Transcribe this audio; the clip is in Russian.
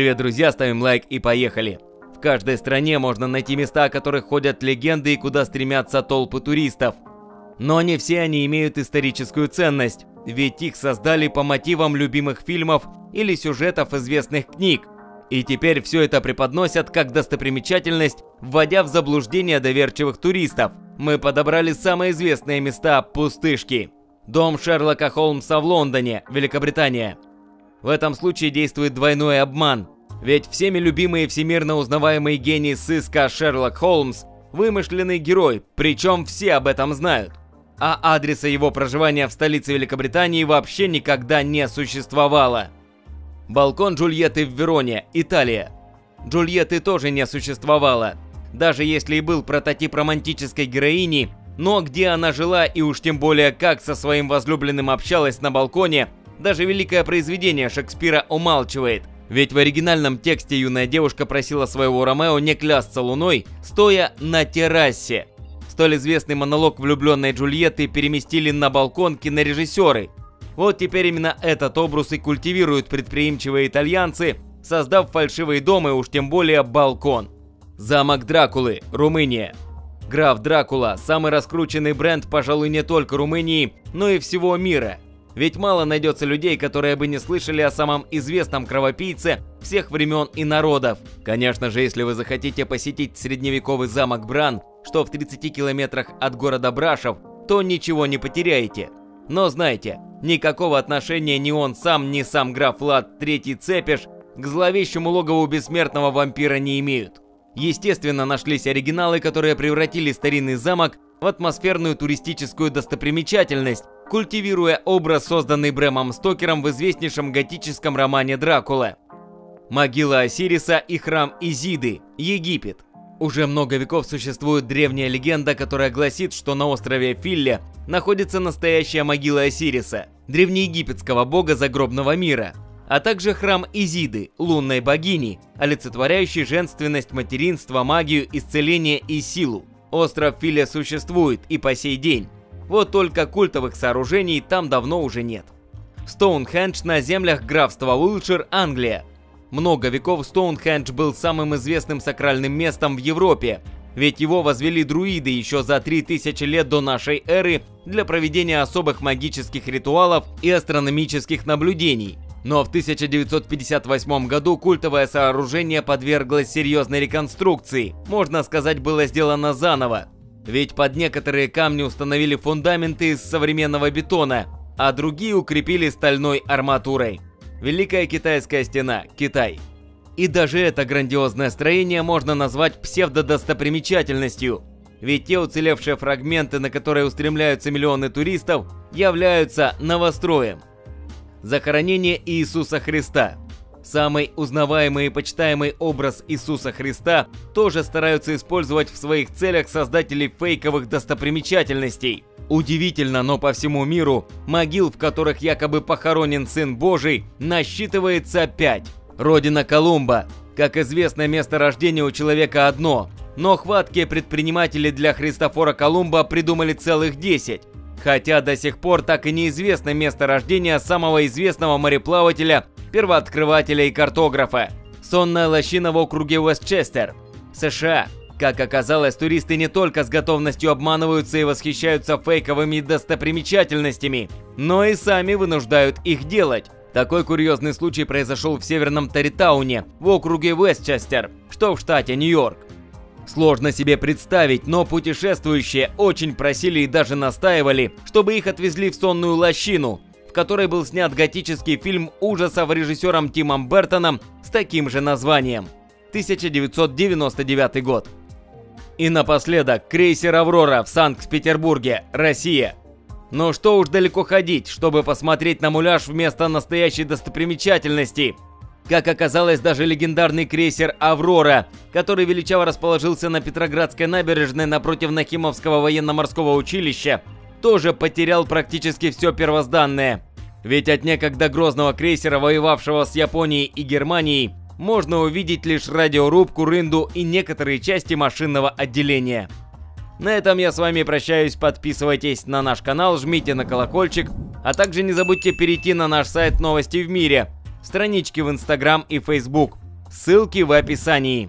Привет, друзья, ставим лайк и поехали. В каждой стране можно найти места, о которых ходят легенды и куда стремятся толпы туристов. Но не все они имеют историческую ценность, ведь их создали по мотивам любимых фильмов или сюжетов известных книг. И теперь все это преподносят как достопримечательность, вводя в заблуждение доверчивых туристов. Мы подобрали самые известные места пустышки. Дом Шерлока Холмса в Лондоне, Великобритания. В этом случае действует двойной обман. Ведь всеми любимый и всемирно узнаваемый гений сыска Шерлок Холмс – вымышленный герой, причем все об этом знают. А адреса его проживания в столице Великобритании вообще никогда не существовало. Балкон Джульетты в Вероне, Италия. Джульетты тоже не существовало. Даже если и был прототип романтической героини, но где она жила и уж тем более как со своим возлюбленным общалась на балконе, даже великое произведение Шекспира умалчивает – ведь в оригинальном тексте юная девушка просила своего Ромео не клясться луной, стоя на террасе. Столь известный монолог влюбленной Джульетты переместили на балкон кинорежиссеры. Вот теперь именно этот образ и культивируют предприимчивые итальянцы, создав фальшивые дома и уж тем более балкон. Замок Дракулы, Румыния. Граф Дракула – самый раскрученный бренд, пожалуй, не только Румынии, но и всего мира – ведь мало найдется людей, которые бы не слышали о самом известном кровопийце всех времен и народов. Конечно же, если вы захотите посетить средневековый замок Бран, что в 30 километрах от города Брашев, то ничего не потеряете. Но знайте, никакого отношения ни он сам, ни сам граф Влад Третий Цепиш к зловещему логову бессмертного вампира не имеют. Естественно, нашлись оригиналы, которые превратили старинный замок в атмосферную туристическую достопримечательность, культивируя образ, созданный Брэмом Стокером в известнейшем готическом романе «Дракула». Могила Осириса и храм Изиды, Египет. Уже много веков существует древняя легенда, которая гласит, что на острове Филле находится настоящая могила Осириса, древнеегипетского бога загробного мира, а также храм Изиды, лунной богини, олицетворяющей женственность, материнство, магию, исцеление и силу. Остров Филе существует и по сей день, вот только культовых сооружений там давно уже нет. Стоунхендж на землях графства Уилшир, Англия. Много веков Стоунхендж был самым известным сакральным местом в Европе, ведь его возвели друиды еще за 3000 лет до нашей эры для проведения особых магических ритуалов и астрономических наблюдений. Но в 1958 году культовое сооружение подверглось серьезной реконструкции, можно сказать, было сделано заново. Ведь под некоторые камни установили фундаменты из современного бетона, а другие укрепили стальной арматурой. Великая китайская стена, Китай. И даже это грандиозное строение можно назвать псевдодостопримечательностью. Ведь те уцелевшие фрагменты, на которые устремляются миллионы туристов, являются новостроем. Захоронение Иисуса Христа – Самый узнаваемый и почитаемый образ Иисуса Христа тоже стараются использовать в своих целях создатели фейковых достопримечательностей. Удивительно, но по всему миру могил, в которых якобы похоронен Сын Божий, насчитывается 5. Родина Колумба. Как известно, место рождения у человека одно, но хваткие предприниматели для Христофора Колумба придумали целых 10. Хотя до сих пор так и неизвестно место рождения самого известного мореплавателя первооткрывателя и картографа. Сонная лощина в округе Уэстчестер, США. Как оказалось, туристы не только с готовностью обманываются и восхищаются фейковыми достопримечательностями, но и сами вынуждают их делать. Такой курьезный случай произошел в северном Таритауне, в округе Уэстчестер, что в штате Нью-Йорк. Сложно себе представить, но путешествующие очень просили и даже настаивали, чтобы их отвезли в сонную лощину, в которой был снят готический фильм ужасов режиссером Тимом Бертоном с таким же названием. 1999 год. И напоследок, крейсер «Аврора» в Санкт-Петербурге, Россия. Но что уж далеко ходить, чтобы посмотреть на муляж вместо настоящей достопримечательности. Как оказалось, даже легендарный крейсер «Аврора», который величаво расположился на Петроградской набережной напротив Нахимовского военно-морского училища, тоже потерял практически все первозданное. Ведь от некогда грозного крейсера, воевавшего с Японией и Германией, можно увидеть лишь радиорубку, рынду и некоторые части машинного отделения. На этом я с вами прощаюсь, подписывайтесь на наш канал, жмите на колокольчик, а также не забудьте перейти на наш сайт Новости в мире, странички в Инстаграм и Фейсбук. Ссылки в описании.